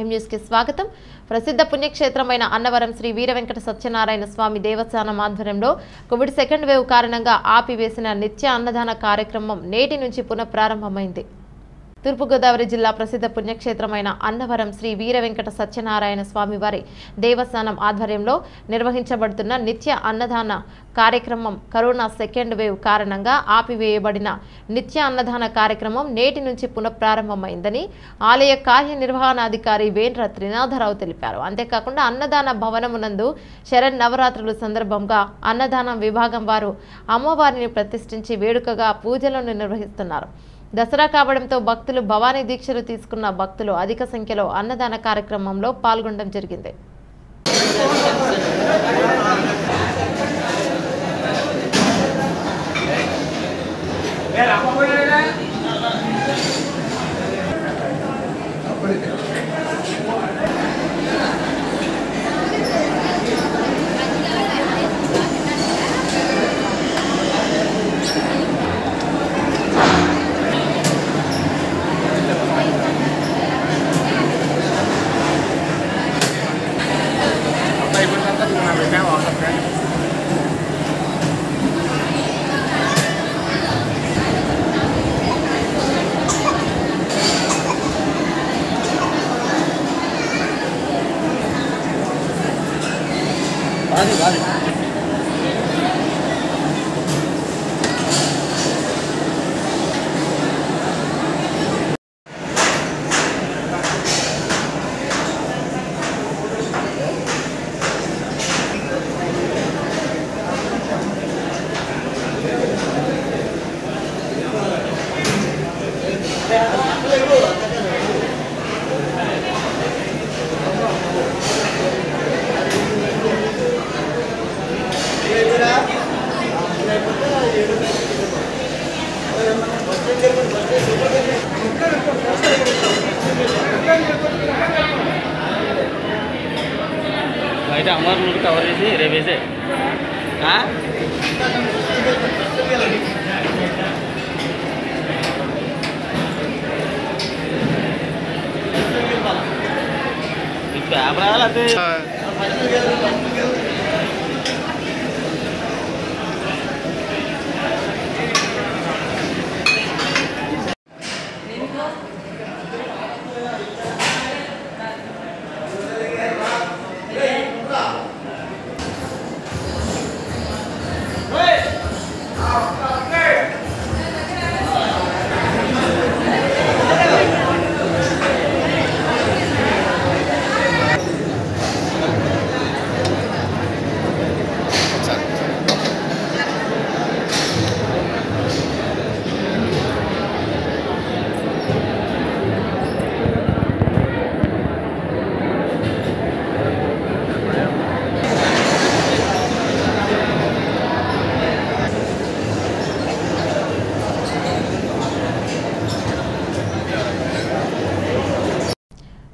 ఎం స్వాగతం. ప్రసిద్ధ పుణ్యక్షేత్రమైన అన్నవరం శ్రీ వీర వెంకట సత్యనారాయణ స్వామి దేవస్థానం ఆధ్వర్యంలో కోవిడ్ సెకండ్ వేవ్ కారణంగా ఆపివేసిన నిత్య అన్నదాన కార్యక్రమం నేటి నుంచి పునఃప్రారంభమైంది. తూర్పుగోదావరి జిల్లా ప్రసిద్ధ పుణ్యక్షేత్రమైన అన్నవరం శ్రీ వీర వెంకట సత్యనారాయణ స్వామివారి దేవస్థానం ఆధ్వర్యంలో నిర్వహించబడుతున్న నిత్య అన్నదాన కార్యక్రమం కరోనా సెకండ్ వేవ్ కారణంగా ఆపివేయబడిన నిత్య అన్నదాన కార్యక్రమం నేటి నుంచి పునఃప్రారంభమైందని ఆలయ కార్యనిర్వహణాధికారి వేండ్ర త్రినాథరావు తెలిపారు. అంతేకాకుండా అన్నదాన భవనమునందు శరణ్ నవరాత్రుల సందర్భంగా అన్నదానం విభాగం వారు అమ్మవారిని ప్రతిష్ఠించి వేడుకగా పూజలను నిర్వహిస్తున్నారు. దసరా కావడంతో భక్తులు భవానీ దీక్షలు తీసుకున్న భక్తులు అధిక సంఖ్యలో అన్నదాన కార్యక్రమంలో పాల్గొనడం జరిగింది. 아니 아니 আমার মূল কভার এসে রেবেছে হ্যাঁ আমরা